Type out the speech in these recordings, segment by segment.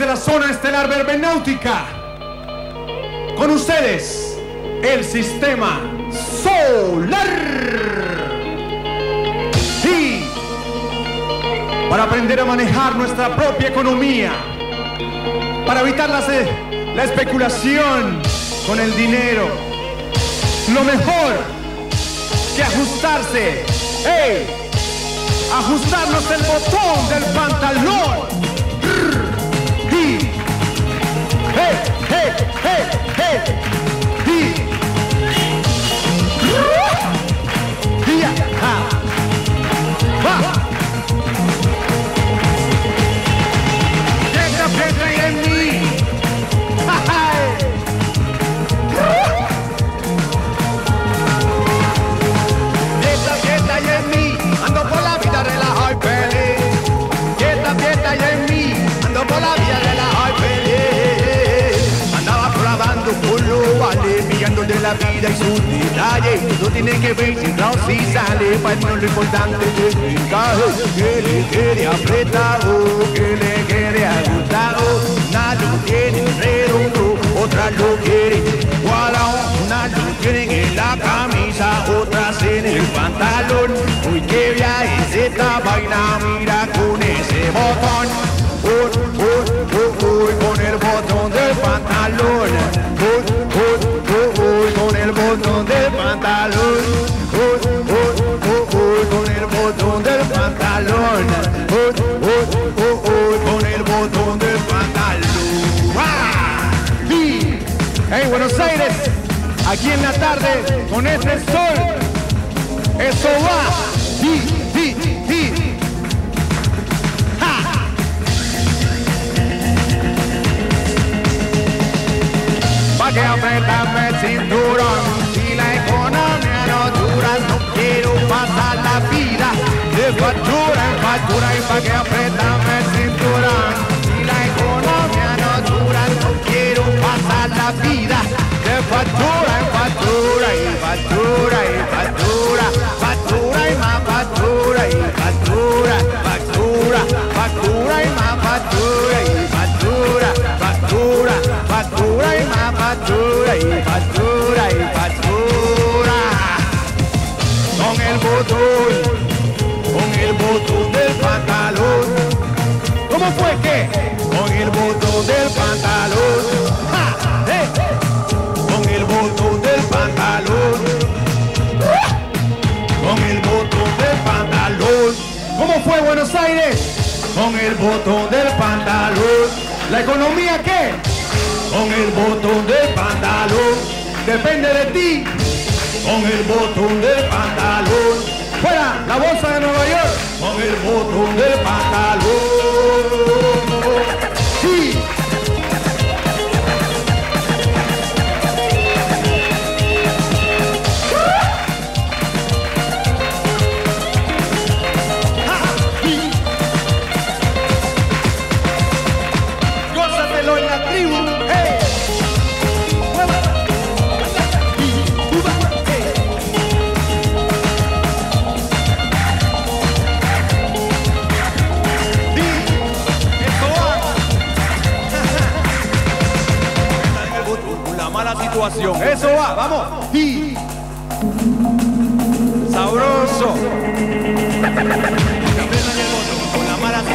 desde la zona estelar verbenáutica. Con ustedes, el sistema solar. Y para aprender a manejar nuestra propia economía, para evitar la, la especulación con el dinero, lo mejor que ajustarse, ¡Ey! ajustarnos el botón del pantalón. Hey, hey, hey, mirando de la vida y sus detalles. No tiene que ver si entra o si sale, para mí lo importante es el. Que le quede apretado, que le quede ajustado. Lo tiene redondo, otra lo quiere. Una lo tienen en la camisa, otras en el pantalón. Uy, qué viaje es esta vaina, mira en Buenos Aires, aquí en la tarde, con este sol, eso va. Y, y, y. ¡Ja! Pa' que apretame el cinturón Si la economía no dura No quiero pasar la vida De factura en factura Y pa' que vida. De factura en factura Y factura y factura. Factura y más factura Y factura, factura Factura y más factura Y factura, factura Factura y más factura Y factura y factura. Con el botón Con el botón del pantalón. ¿Cómo fue que? Con el botón del Con el botón del pantalón. ¿La economía qué? Con el botón del pantalón. Depende de ti. Con el botón del pantalón. Fuera, la bolsa de Nueva York. Con el botón del eso va. Con la mala situación. Eso va, vamos. Y sabroso.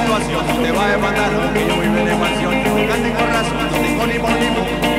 Situación. No te va a demandar que yo vivo en expansión. No canten con razón. No tengo ni por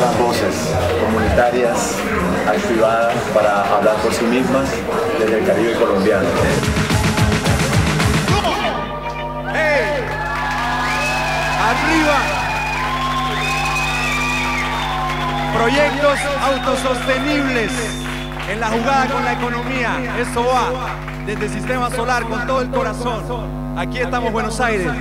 las voces comunitarias activadas para hablar por sí mismas desde el Caribe colombiano. Arriba. Proyectos autosostenibles en la jugada con la economía. Eso va desde el sistema solar con todo el corazón. Aquí estamos Buenos Aires.